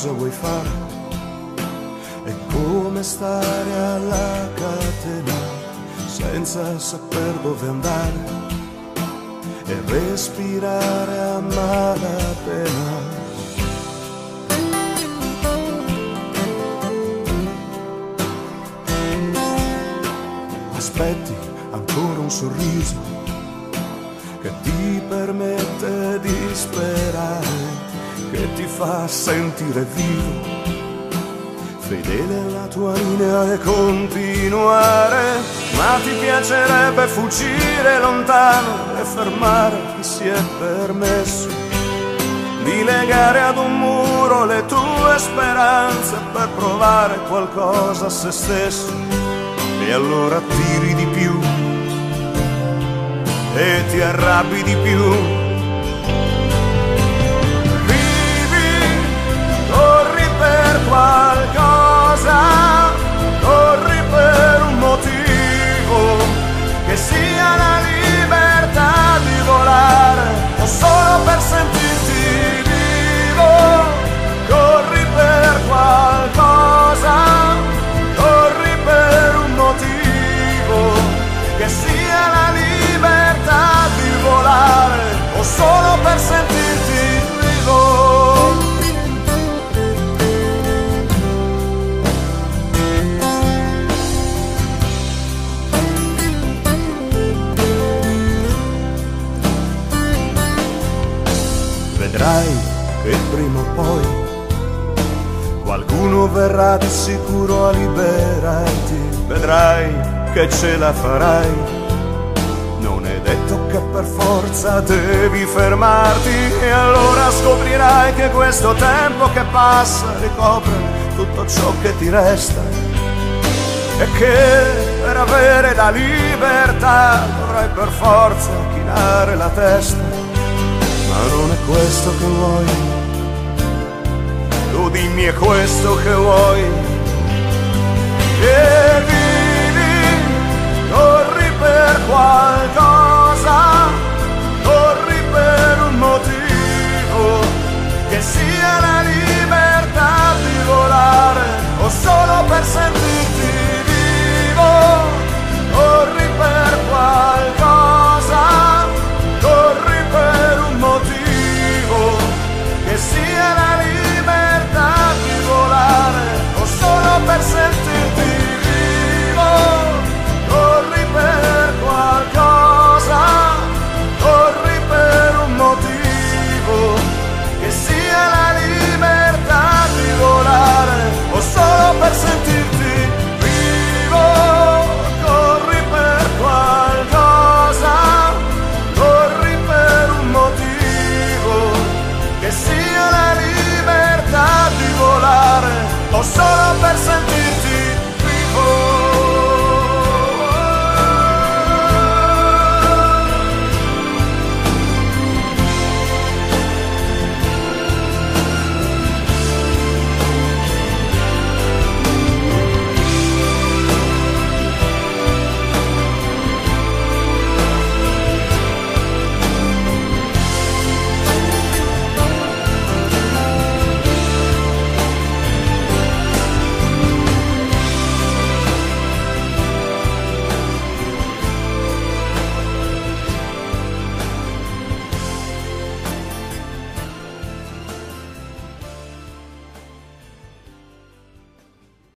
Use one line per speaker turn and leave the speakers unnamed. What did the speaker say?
cosa vuoi fare? e come stare alla catena senza saper dove andare e respirare a malapena. Aspetti ancora un sorriso che ti permette di sperare che ti fa sentire vivo. Fedele alla tua linea e continuare, ma ti piacerebbe fuggire lontano e fermare chi si è permesso di legare ad un muro le tue speranze per provare qualcosa a se stesso. E allora tiri di più e ti arrabbi di più vedrai che prima o poi qualcuno verrà di sicuro a liberarti, vedrai che ce la farai. Non è detto che per forza devi fermarti e allora scoprirai che questo tempo che passa ricopre tutto ciò che ti resta. E che per avere la libertà dovrai per forza chinare la testa ma non è questo che vuoi. Tu dimmi è questo che vuoi. E vivi, corri per qualcosa, corri per un motivo, che sia la libertà di volare o solo per sentire. solo per sentire